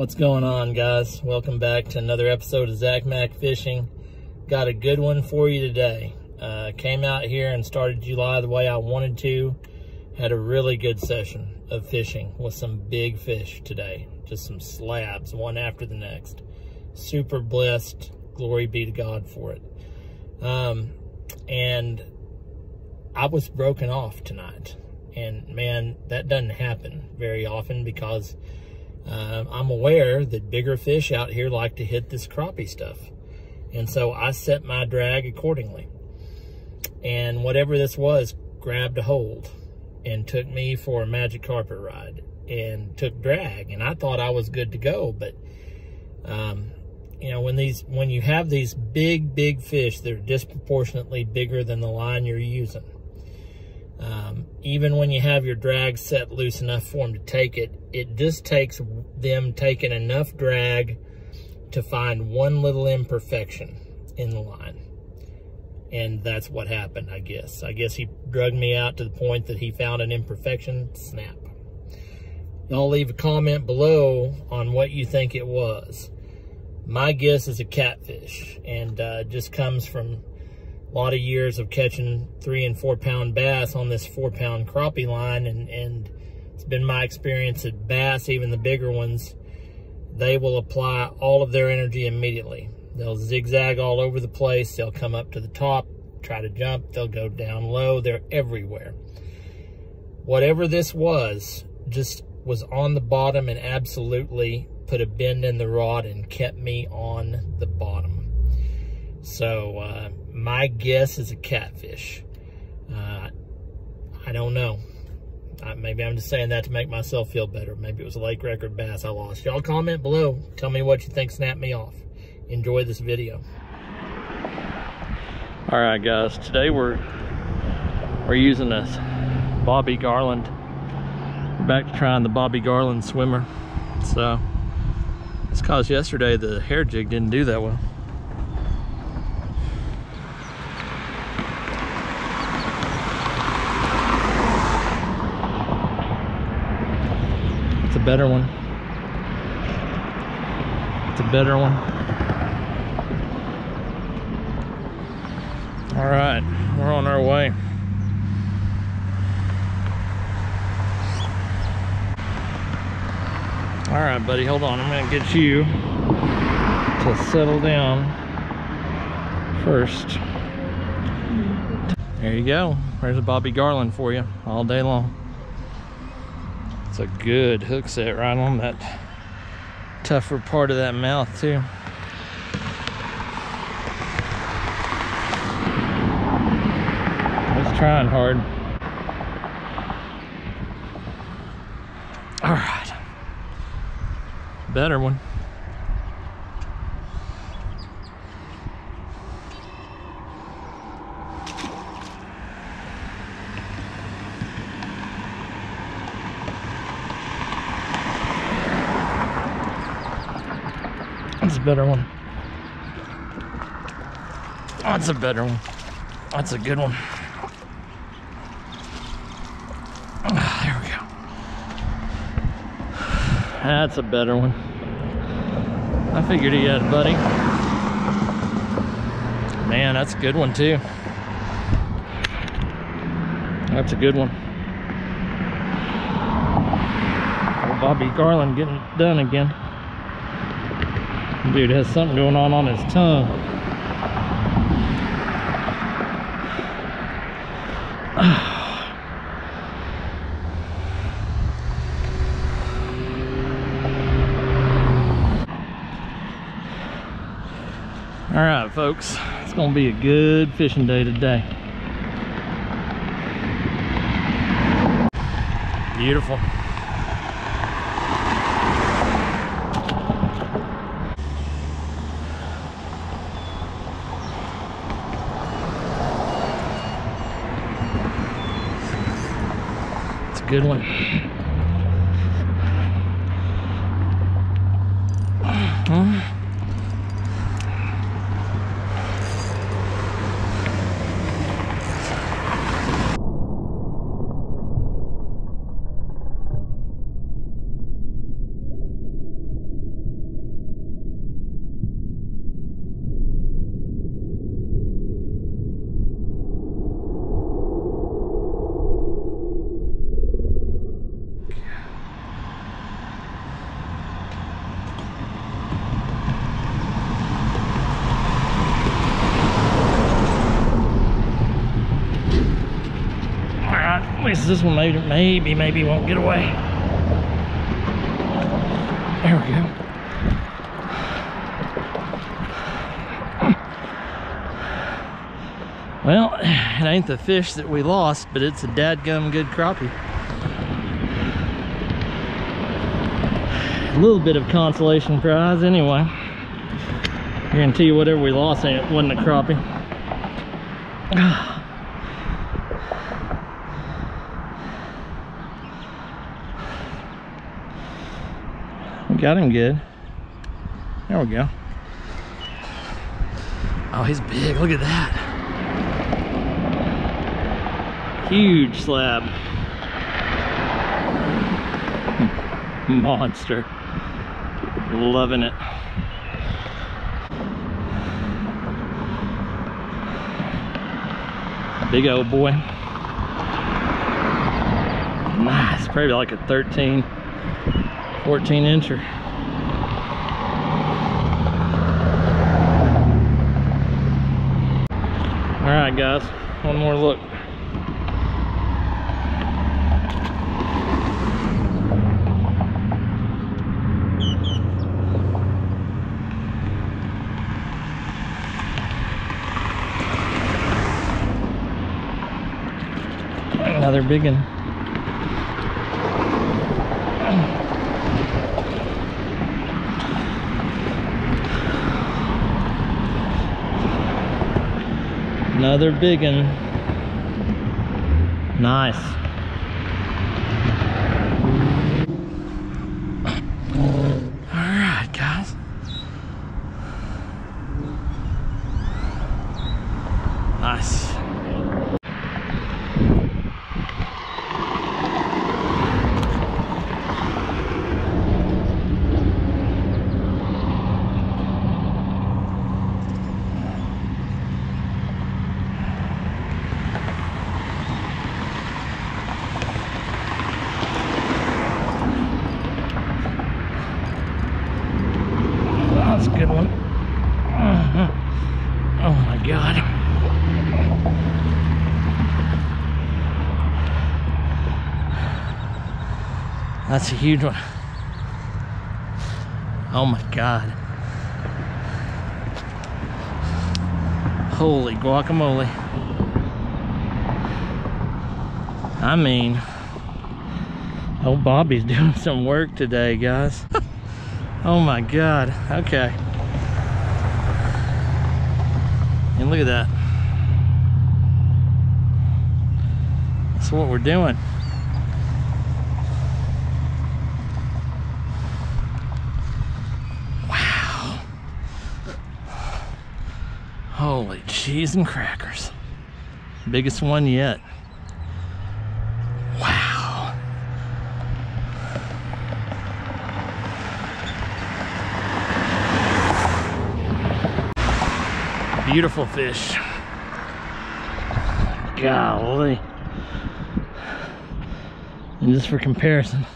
What's going on, guys? Welcome back to another episode of Zac Mac Fishing. Got a good one for you today. Uh, came out here and started July the way I wanted to. Had a really good session of fishing with some big fish today. Just some slabs, one after the next. Super blessed. Glory be to God for it. Um, and I was broken off tonight. And man, that doesn't happen very often because uh, I'm aware that bigger fish out here like to hit this crappie stuff. And so I set my drag accordingly. And whatever this was grabbed a hold and took me for a magic carpet ride and took drag. And I thought I was good to go. But, um, you know, when these, when you have these big, big fish they're disproportionately bigger than the line you're using, um, even when you have your drag set loose enough for them to take it, it just takes them taking enough drag to find one little imperfection in the line. And that's what happened, I guess. I guess he drugged me out to the point that he found an imperfection, snap. Y'all leave a comment below on what you think it was. My guess is a catfish, and uh, just comes from a lot of years of catching three and four pound bass on this four pound crappie line and, and it's been my experience that bass, even the bigger ones, they will apply all of their energy immediately. They'll zigzag all over the place. They'll come up to the top, try to jump. They'll go down low. They're everywhere. Whatever this was, just was on the bottom and absolutely put a bend in the rod and kept me on the bottom. So uh, my guess is a catfish. Uh, I don't know. Uh, maybe I'm just saying that to make myself feel better. Maybe it was a lake record bass I lost. Y'all comment below. Tell me what you think snapped me off. Enjoy this video. All right, guys. Today we're we're using this Bobby Garland. We're back to trying the Bobby Garland swimmer. So it's cause yesterday the hair jig didn't do that well. Better one. It's a better one. All right, we're on our way. All right, buddy, hold on. I'm gonna get you to settle down first. There you go. There's a Bobby Garland for you all day long a good hook set right on that tougher part of that mouth too. It's trying hard. All right. Better one. A better one. That's a better one. That's a good one. Oh, there we go. That's a better one. I figured he had, buddy. Man, that's a good one too. That's a good one. Old Bobby Garland getting done again. Dude has something going on on his tongue. All right, folks, it's gonna be a good fishing day today. Beautiful. Good one. This one maybe, maybe, maybe won't get away. There we go. Well, it ain't the fish that we lost, but it's a dadgum good crappie. A little bit of consolation prize anyway. Guarantee you whatever we lost ain't wasn't a crappie. Ah. Got him good. There we go. Oh, he's big. Look at that. Huge slab. Monster. Loving it. Big old boy. Nice. Probably like a 13, 14 incher. All right, guys, one more look. Another big one. Another big one. Nice. Nice. That's a good one. Uh-huh. Oh my God. That's a huge one. Oh my God. Holy guacamole. I mean, old Bobby's doing some work today, guys. Oh my God, okay. And look at that. That's what we're doing. Wow. Holy cheese and crackers. Biggest one yet. Wow. Beautiful fish. Golly. And just for comparison,